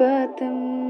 पापतम्